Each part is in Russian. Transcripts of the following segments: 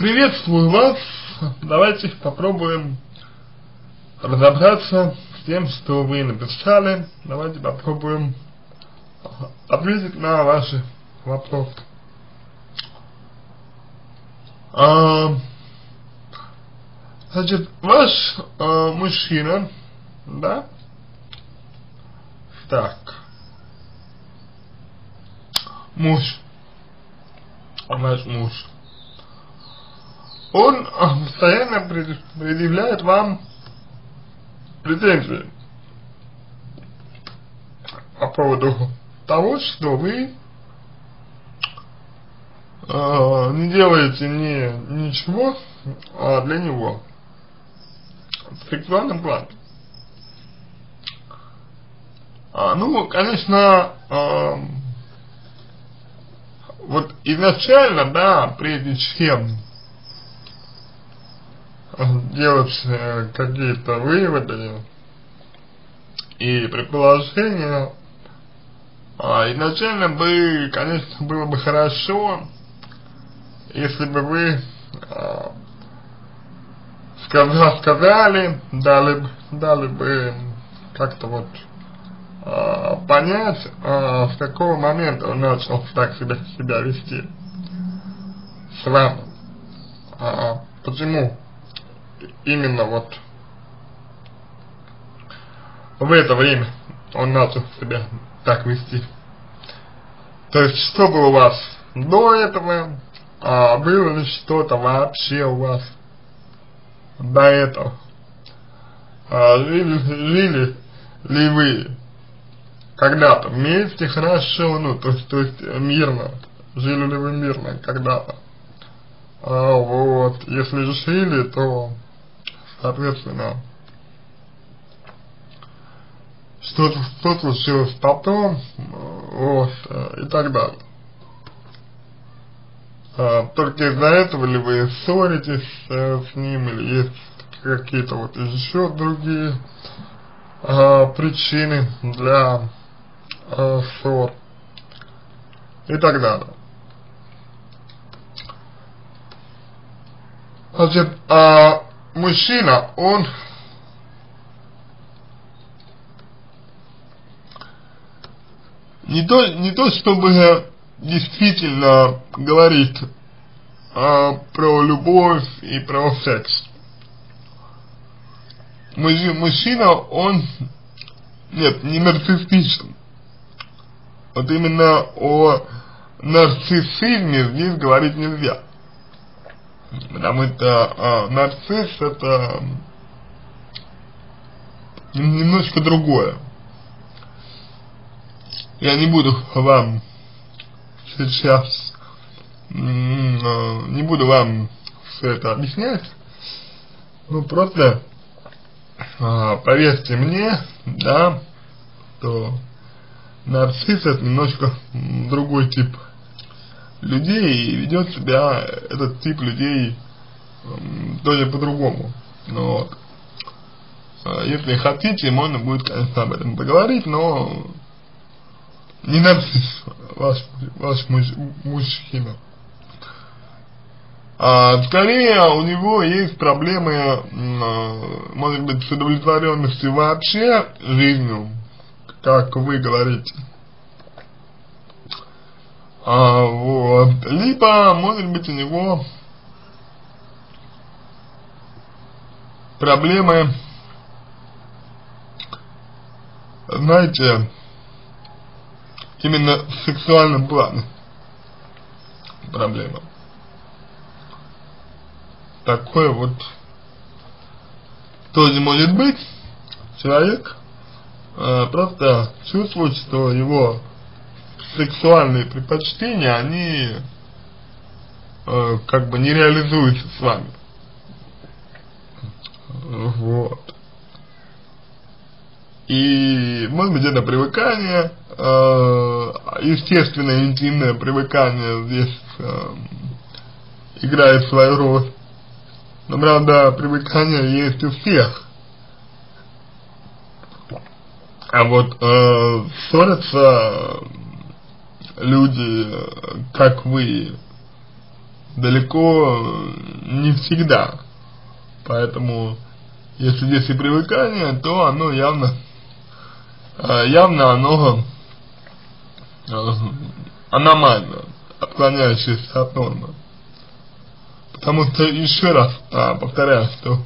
приветствую вас. Давайте попробуем разобраться с тем, что вы написали. Давайте попробуем ответить на ваши вопросы. А, значит, ваш а, мужчина, да? Так. Муж. Ваш муж. Он а, постоянно предъявляет вам претензии по поводу того, что вы э, не делаете ни, ничего а для него в сексуальном плане. А, ну, конечно, э, вот изначально, да, прежде чем делать э, какие-то выводы и предположения, а, изначально бы, конечно, было бы хорошо, если бы вы а, сказали, дали, дали бы как-то вот а, понять, а, с какого момента он начал так себя, себя вести с вами. А, почему именно вот в это время он начал себя так вести. То есть, что было у вас до этого, а было ли что-то вообще у вас до этого? А, жили, жили ли вы когда-то вместе хорошо, ну, то есть, то есть мирно, жили ли вы мирно когда-то? А, вот, если жили, то, соответственно, что, что случилось потом, вот, и так далее. А, только из-за этого ли вы ссоритесь э, с ним, или есть какие-то вот еще другие а, причины для а, ссор и так далее. Значит, а, мужчина, он не то, не то чтобы действительно говорит а, про любовь и про секс. Мужчина, он, нет, не нарциссичен. Вот именно о нарциссизме здесь говорить нельзя. Потому что а, нарцисс это немножко другое. Я не буду вам сейчас, не буду вам все это объяснять, ну просто а, поверьте мне, да, что нарцисс это немножко другой тип людей и ведет себя этот тип людей тоже по-другому. Ну, вот. А, если хотите, можно будет, конечно, об этом поговорить, но не нарцисс, ваш, ваш муж, мужчина. А, скорее у него есть проблемы, а, может быть, с удовлетворенностью вообще жизнью, как вы говорите. А, вот. Либо, может быть, у него проблемы, знаете, именно в сексуальном плане проблема. Такое вот тоже может быть. Человек э, просто чувствует, что его сексуальные предпочтения, они э, как бы не реализуются с вами. Вот. И может быть это привыкание, э, естественное интимное привыкание здесь э, играет свою роль. Но правда привыкание есть у всех. А вот э, ссорятся люди, как вы, далеко не всегда. Поэтому, если здесь и привыкание, то оно явно, э, явно оно э, аномально, отклоняющееся от нормы. Потому что, еще раз а, повторяю, что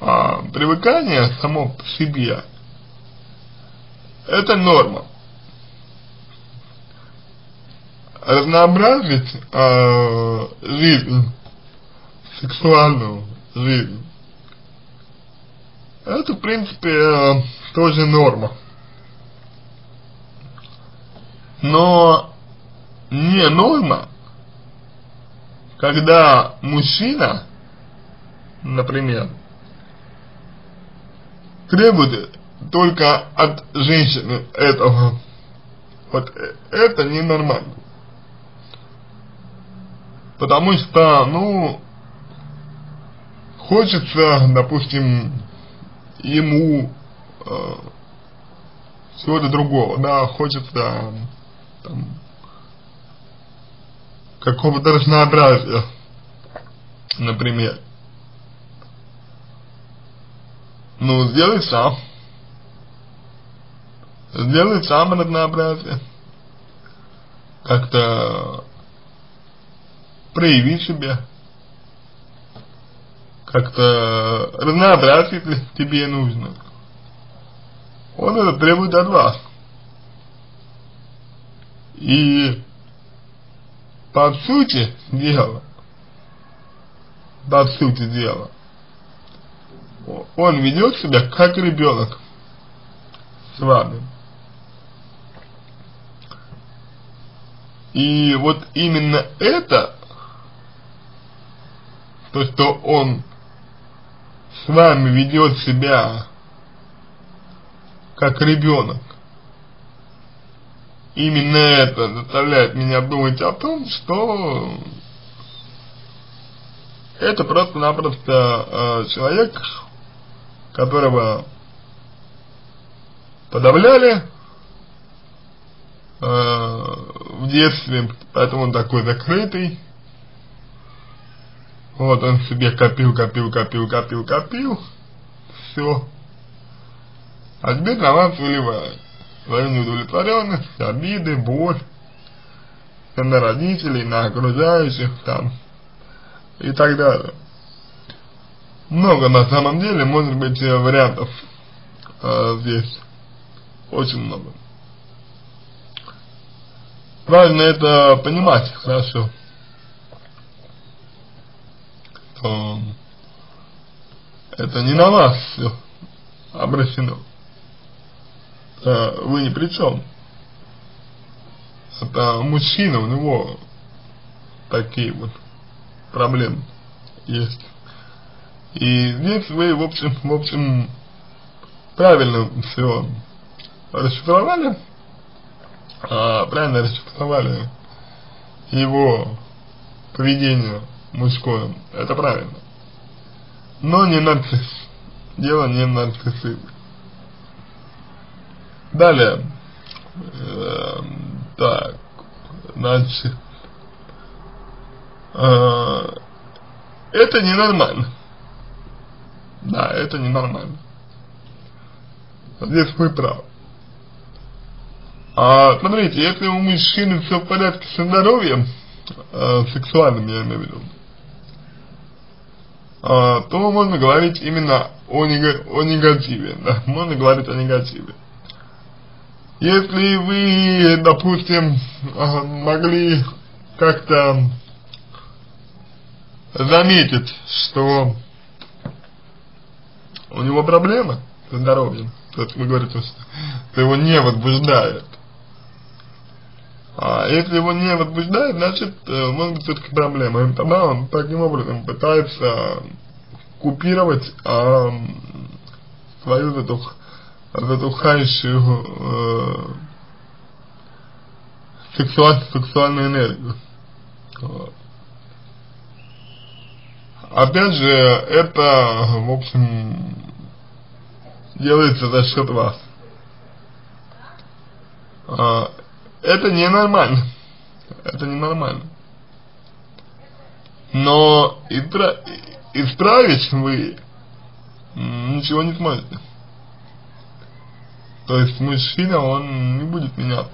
а, привыкание само по себе это норма. Разнообразить э, жизнь, сексуальную жизнь, это в принципе э, тоже норма. Но не норма, когда мужчина, например, требует только от женщины этого. Вот это ненормально. Потому что, ну, хочется, допустим, ему э, чего-то другого, да, хочется там, какого-то разнообразия, например. Ну, сделай сам. Сделай сам разнообразие. Как-то прояви себя. Как-то разнообразие тебе нужно. Он это требует от вас. И по сути дела, по сути дела, он ведет себя как ребенок с вами. И вот именно это, то, что он с вами ведет себя как ребенок, именно это заставляет меня думать о том, что это просто-напросто э, человек, которого подавляли, Э, в детстве, поэтому он такой закрытый. Вот он себе копил, копил, копил, копил, копил. Все. А на вас выливает свою неудовлетворенность, обиды, боль на родителей, на окружающих там и так далее. Много на самом деле может быть вариантов э, здесь. Очень много. Правильно это понимать, хорошо. То это не на вас все обращено. Это вы ни при чем. Это мужчина, у него такие вот проблемы есть. И здесь вы, в общем, в общем, правильно все расшифровали а, правильно расшифровали его поведение мужское, это правильно. Но не нарцисс. Дело не нарциссизм. Далее. Э, так. Значит. Э, это ненормально. Да, это ненормально. Здесь вы правы. А, смотрите, если у мужчины все в порядке со здоровьем, э, сексуальным я имею в виду, то можно говорить именно о, нег о негативе, да, можно говорить о негативе. Если вы, допустим, могли как-то заметить, что у него проблемы со здоровьем, то есть вы говорите, что его не возбуждает, а если его не возбуждает, значит, э, может быть все-таки проблема. И тогда он таким образом пытается купировать а, свою затух, затухающую э, сексуаль, сексуальную энергию. Опять же, это, в общем, делается за счет вас. Это ненормально. Это ненормально. но испра исправить вы ничего не сможете. То есть мужчина, он не будет меняться.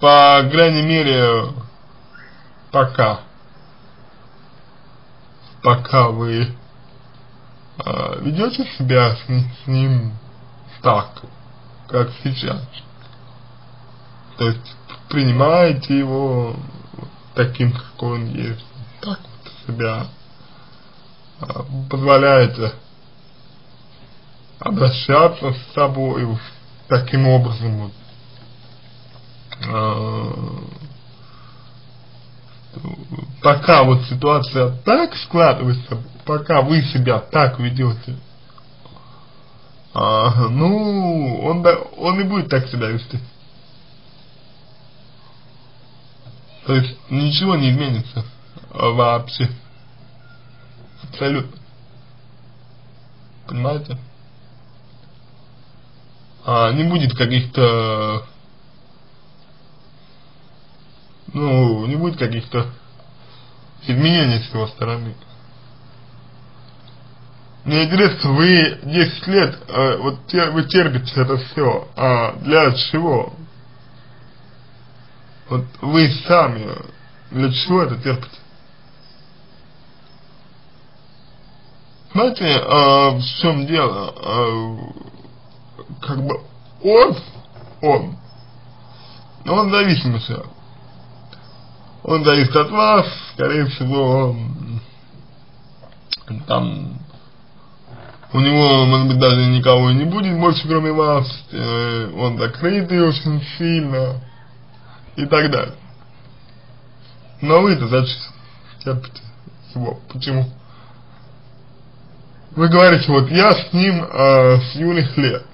По крайней мере, пока. Пока вы э, ведете себя с, с ним так, как сейчас. То есть принимаете его таким, какой он есть. Так вот себя э, позволяете обращаться с собой таким образом вот. Э, пока вот ситуация так складывается, пока вы себя так ведете, а, ну, он, да, он и будет так себя вести. То есть ничего не изменится вообще. Абсолютно. Понимаете? А, не будет каких-то ну, не будет каких-то изменений с его стороны. Мне интересно, вы 10 лет, э, вот вы терпите это все, а для чего? Вот вы сами, для чего это терпите? Знаете, э, в чем дело? Э, как бы он, он, он зависимый он зависит от вас, скорее всего, там, у него, может быть, даже никого не будет больше, кроме вас, э, он закрытый очень сильно, и так далее. Но вы-то зачем терпите его? Почему? Вы говорите, вот я с ним э, с юных лет.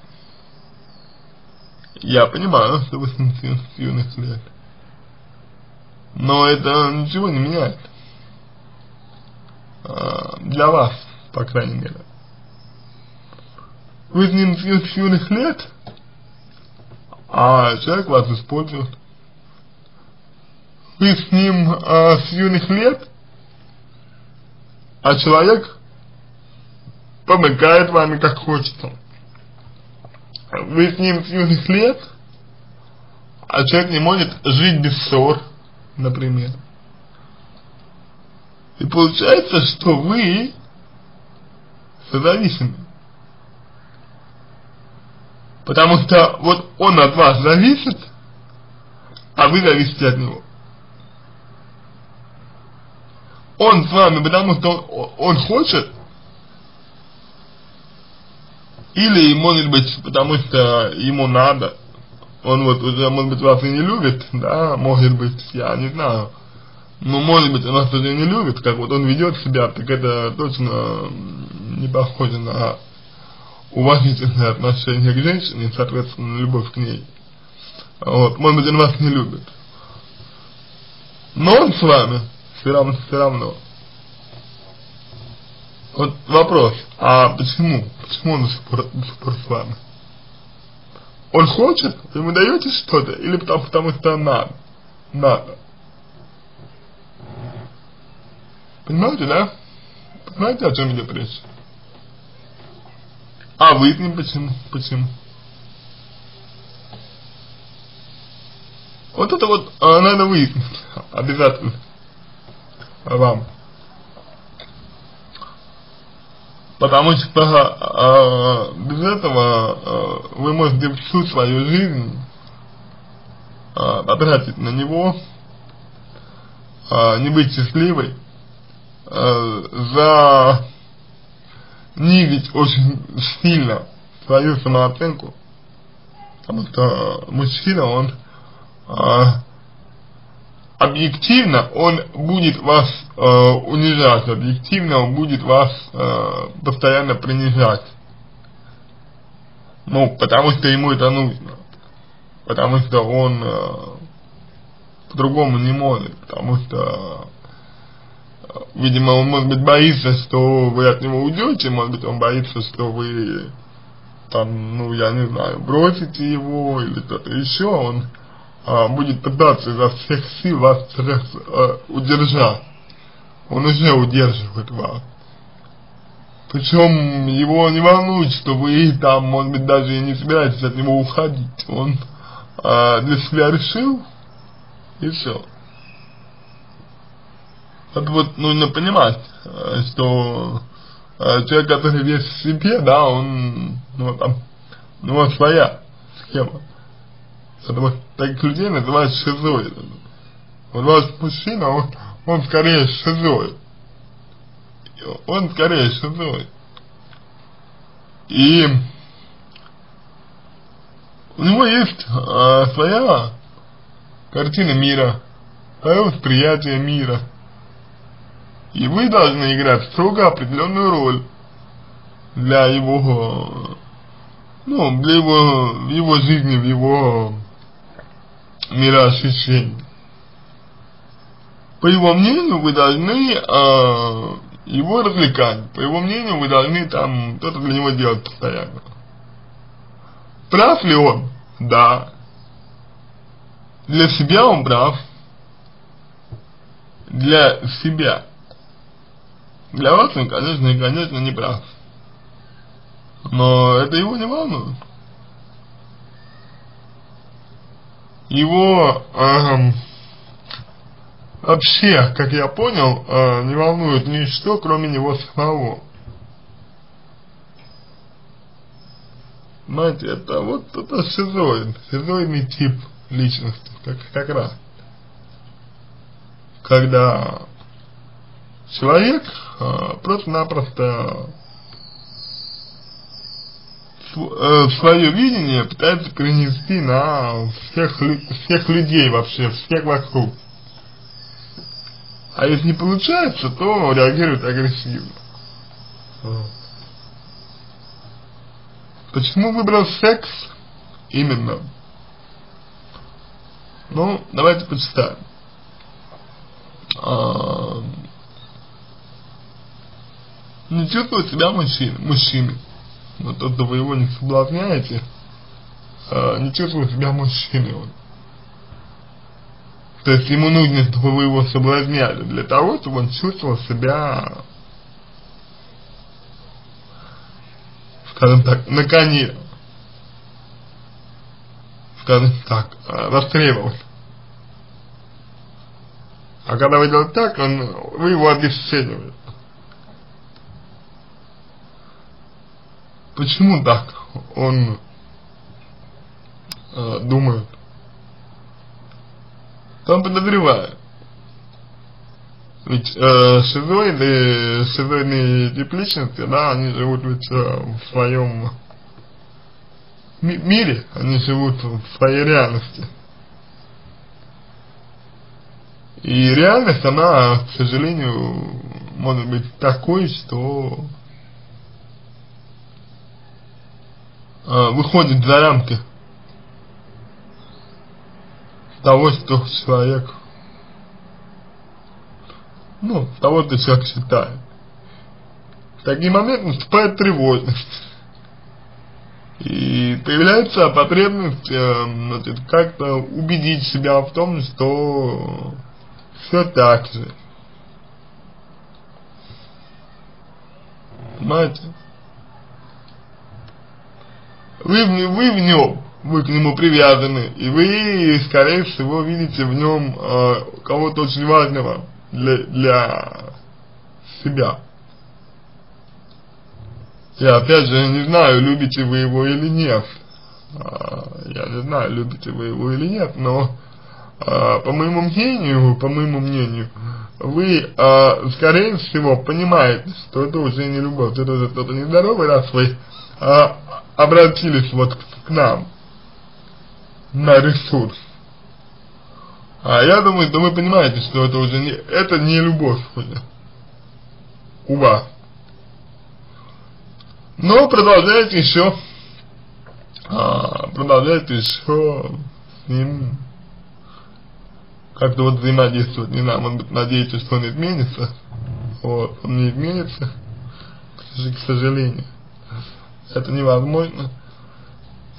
Я понимаю, что вы с ним с юных лет. Но это ничего не меняет. А, для вас, по крайней мере. Юных лет, а человек вас использует. Вы с ним а, с юных лет, а человек помыкает вами как хочет. Вы с ним с юных лет, а человек не может жить без ссор например. И получается, что вы созависимы. Потому что вот он от вас зависит, а вы зависите от него. Он с вами, потому что он, хочет, или, может быть, потому что ему надо, он вот уже, может быть, вас и не любит, да, может быть, я не знаю. Но может быть, он вас уже не любит, как вот он ведет себя, так это точно не похоже на уважительное отношение к женщине, соответственно, любовь к ней. Вот, может быть, он вас не любит. Но он с вами все равно, все равно. Вот вопрос, а почему? Почему он до сих пор, до сих пор с вами? Он хочет, вы ему даете что-то, или потому, потому что надо. Надо. Понимаете, да? Понимаете, о чем идет речь? А вы ним почему? Почему? Вот это вот а, надо выяснить обязательно вам. Потому что э, без этого э, вы можете всю свою жизнь э, потратить на него, э, не быть счастливой, э, за низить очень сильно свою самооценку, потому что мужчина, он э, объективно он будет вас э, унижать, объективно он будет вас э, постоянно принижать. Ну, потому что ему это нужно. Потому что он э, по-другому не может, потому что, видимо, он, может быть, боится, что вы от него уйдете, может быть, он боится, что вы, там, ну, я не знаю, бросите его или что-то еще, он а, будет пытаться изо всех сил вас а, удержать. Он уже удерживает вас. Причем его не волнует, что вы там, может быть, даже и не собираетесь от него уходить. Он а, для себя решил, и все. Это вот нужно понимать, э, что э, человек, который весь в себе, да, он, ну, там, у него своя схема. Это вот таких людей называют шизоид. Вот ваш мужчина, он, он скорее шизоид. Он скорее шизоид. И у него есть э, своя картина мира, свое восприятие мира. И вы должны играть строго определенную роль для его, ну, для его, в его жизни, в его мироощущении. По его мнению, вы должны э, его развлекать. По его мнению, вы должны там что-то для него делать постоянно. Прав ли он? Да. Для себя он прав. Для себя. Для вас он, конечно, и конечно не прав. Но это его не волнует. Его эм, вообще, как я понял, э, не волнует ничто, кроме него самого. Знаете, это вот это шизоид, шизоидный тип личности, как, как раз. Когда человек э, просто-напросто э, свое видение пытается перенести на всех, всех людей вообще, всех вокруг. А если не получается, то реагирует агрессивно. Почему выбрал секс именно? Ну, давайте почитаем. Не чувствует себя мужчиной, мужчиной. Вот что вы его не соблазняете, а, не чувствует себя мужчиной он. То есть ему нужно, чтобы вы его соблазняли, для того, чтобы он чувствовал себя, скажем так, на коне скажем так, востребован. А когда вы делаете так, он, вы его обесцениваете. Почему так он э, думает? Он подозревает. Ведь э, шизоиды, шизоидные тип да, они живут ведь э, в своем мире, они живут в своей реальности. И реальность, она, к сожалению, может быть такой, что э, выходит за рамки того, что человек, ну, того, что человек считает. В такие моменты наступает тревожность. И появляется потребность э, как-то убедить себя в том, что все так же. Понимаете? Вы, вы в нем, вы к нему привязаны, и вы, скорее всего, видите в нем э, кого-то очень важного для, для себя. Я опять же не знаю, любите вы его или нет. А, я не знаю, любите вы его или нет, но а, по моему мнению, по моему мнению, вы, а, скорее всего, понимаете, что это уже не любовь, это уже что-то нездоровое, раз вы обратились вот к, нам на ресурс. А я думаю, что вы понимаете, что это уже не, это не любовь уже у вас. Но продолжайте еще, а, продолжайте еще с ним как-то вот взаимодействовать, не знаю, может быть, надеетесь, что он изменится, вот, он не изменится, к сожалению, это невозможно,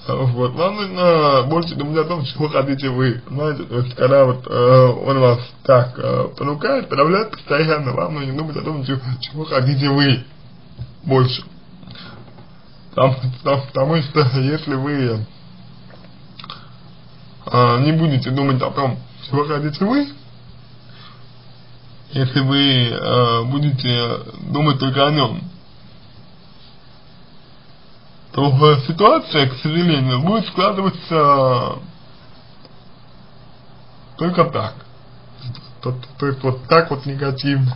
Вот, вам нужно больше думать о том, чего хотите вы. Знаете, то есть, когда вот э, он вас так э, понукает, подавляет постоянно, вам нужно думать о том, чего, чего хотите вы больше. Там, там, потому что если вы э, не будете думать о том, чего хотите вы, если вы э, будете думать только о нем, то ситуация, к сожалению, будет складываться только так. То, то, то есть вот так вот негативно.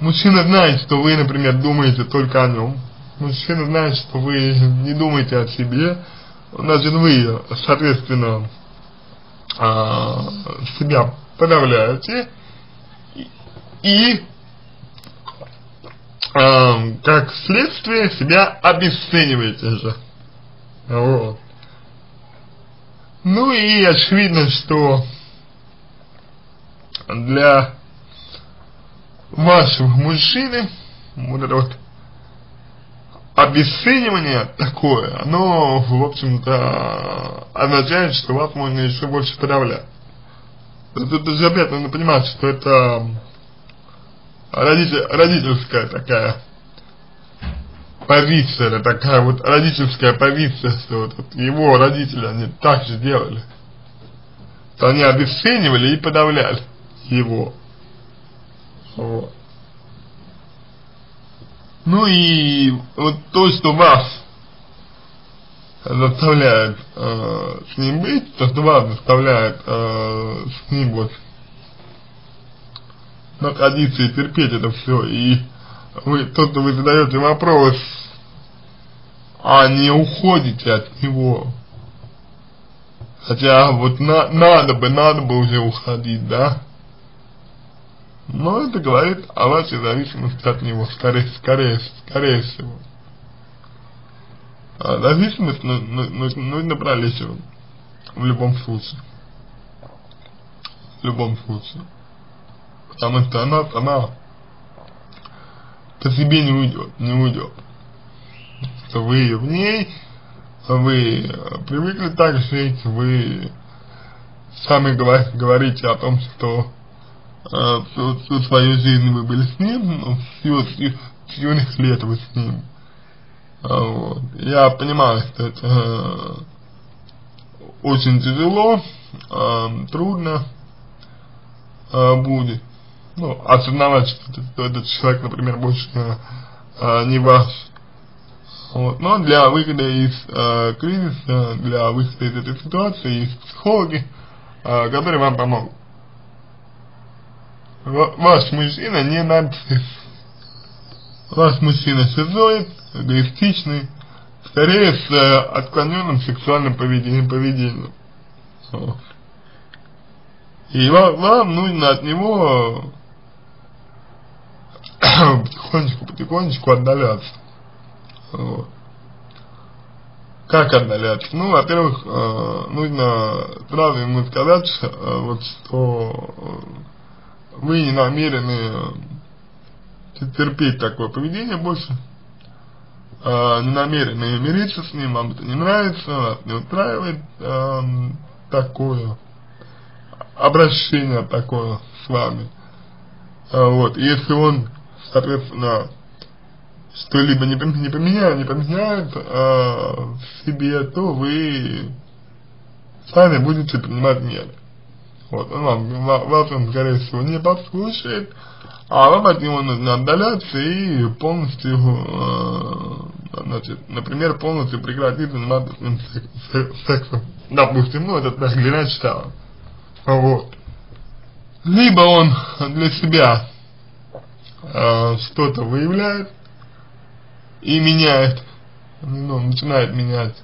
Мужчина знает, что вы, например, думаете только о нем. Мужчина знает, что вы не думаете о себе. Значит, вы, соответственно, а, себя подавляете и э, как следствие себя обесцениваете же. Вот. Ну и очевидно, что для вашего мужчины вот это вот обесценивание такое, оно, в общем-то, означает, что вас можно еще больше подавлять. Тут же нужно понимать, что это родитель, родительская такая позиция, такая вот родительская позиция, что вот, вот его родители, они так же делали. То они обесценивали и подавляли его. Вот. Ну и вот то, что вас заставляет э, с ним быть, то, что вас заставляет э, с ним вот находиться и терпеть это все. И вы, тот, кто вы задаете вопрос, а не уходите от него. Хотя вот на, надо бы, надо бы уже уходить, да? Но это говорит о вашей зависимости от него, скорее, скорее, скорее всего. А зависимость ну, ну, нужно пролечивать в любом случае. В любом случае потому что она сама по себе не уйдет, не уйдет. Что вы в ней, вы привыкли так жить, вы сами говорите о том, что э, всю, всю свою жизнь вы были с ним, ну, всю, с юных лет вы с ним. А, вот. Я понимаю, что это э, очень тяжело, э, трудно э, будет ну, осознавать, что, этот человек, например, больше э, не ваш. Вот. Но для выхода из э, кризиса, для выхода из этой ситуации есть психологи, э, которые вам помогут. Ваш мужчина не нарцисс. Ваш мужчина шизоид, эгоистичный, скорее с э, отклоненным сексуальным поведением. поведением. И вам, вам нужно от него потихонечку, потихонечку отдаляться. Как отдаляться? Ну, во-первых, э, нужно сразу ему сказать, э, вот, что вы не намерены терпеть такое поведение больше, э, не намерены мириться с ним, вам это не нравится, не устраивает э, такое обращение такое с вами. Э, вот, если он соответственно, что-либо не, не поменяют, не поменяют а, в себе, то вы сами будете принимать меры. Вот, он вам, вас он, скорее всего, не послушает, а вам от него нужно отдаляться и полностью, э, значит, например, полностью прекратить заниматься с ним сексом. Допустим, ну, это так для начала. Вот. Либо он для себя э, что-то выявляет и меняет, ну, начинает менять.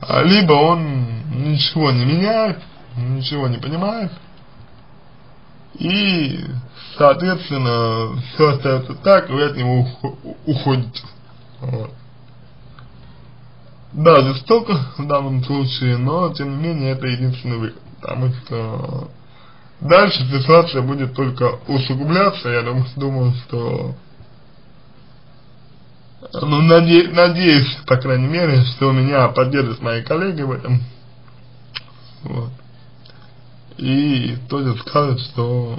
А, либо он ничего не меняет, ничего не понимает, и, соответственно, все остается так, и вы от него уходите. Вот. Да, жестоко в данном случае, но, тем не менее, это единственный выход, потому что Дальше ситуация будет только усугубляться, я думаю, что ну, наде надеюсь, по крайней мере, что меня поддержат мои коллеги в этом. Вот. И тоже скажет, что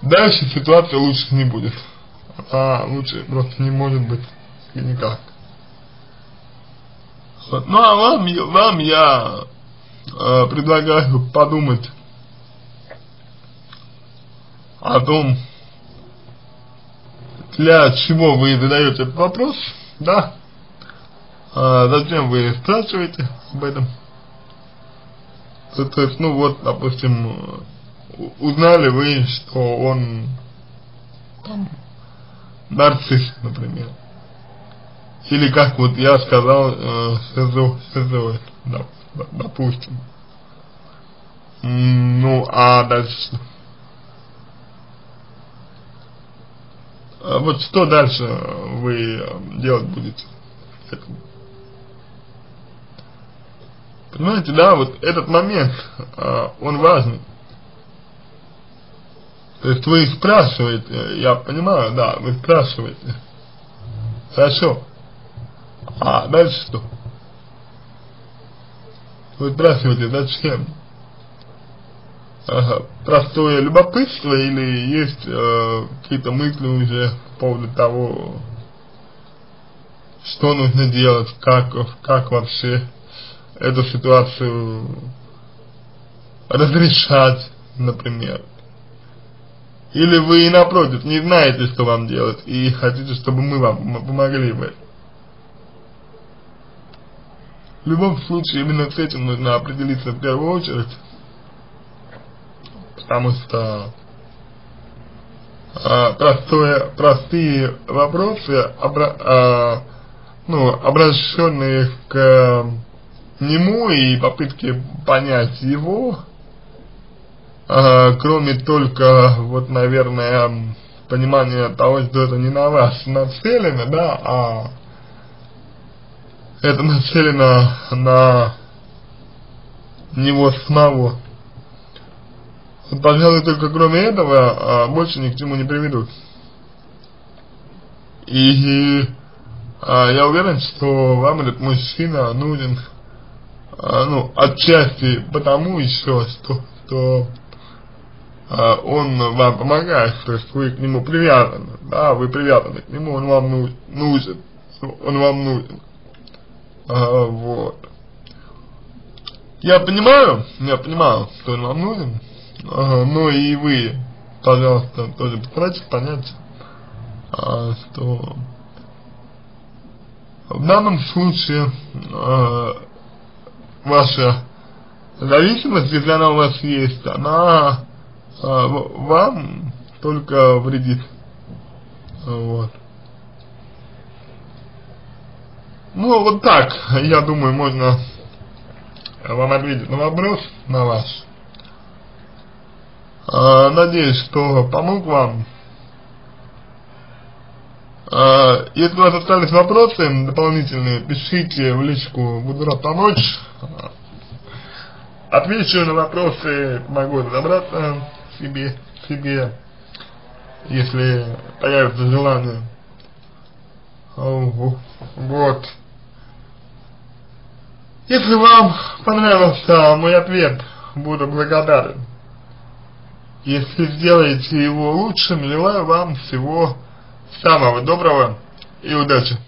дальше ситуация лучше не будет. А лучше просто не может быть никак. Вот. Ну а вам, вам я предлагаю подумать о том, для чего вы задаете этот вопрос, да, а зачем вы спрашиваете об этом. То, то есть, ну вот, допустим, узнали вы, что он там нарцисс, например. Или как вот я сказал, э, СЗО, СЗО, да, допустим. Ну, а дальше? А вот что дальше вы э, делать будете? Понимаете, да, вот этот момент, а, он важный. То есть вы спрашиваете, я понимаю, да, вы спрашиваете. Хорошо. А дальше что? Вы спрашиваете, зачем? Ага, простое любопытство или есть э, какие-то мысли уже по поводу того, что нужно делать, как, как вообще эту ситуацию разрешать, например. Или вы, напротив, не знаете, что вам делать, и хотите, чтобы мы вам помогли в этом. В любом случае, именно с этим нужно определиться в первую очередь, потому что а, простое, простые вопросы, обра, а, ну, обращенные к нему и попытки понять его, а, кроме только, вот, наверное, понимания того, что это не на вас нацелено, да, а это нацелено на него самого. Пожалуй, только кроме этого, а, больше ни к чему не приведут. И, а, я уверен, что вам этот мужчина нужен, а, ну, отчасти потому еще, что, что он вам помогает, то есть вы к нему привязаны, да, вы привязаны к нему, он вам нужен, он вам нужен, а, вот. Я понимаю, я понимаю, что он вам нужен, Ага, ну и вы, пожалуйста, тоже постарайтесь понять, а, что в данном случае а, ваша зависимость, если она у вас есть, она а, вам только вредит. Вот. Ну, вот так, я думаю, можно вам ответить на вопрос, на ваш. А, надеюсь, что помог вам. А, если у вас остались вопросы дополнительные, пишите в личку, буду рад помочь. Отвечу на вопросы, могу разобраться себе, себе, если появится желание. Вот. Если вам понравился мой ответ, буду благодарен. Если сделаете его лучшим, желаю вам всего самого доброго и удачи.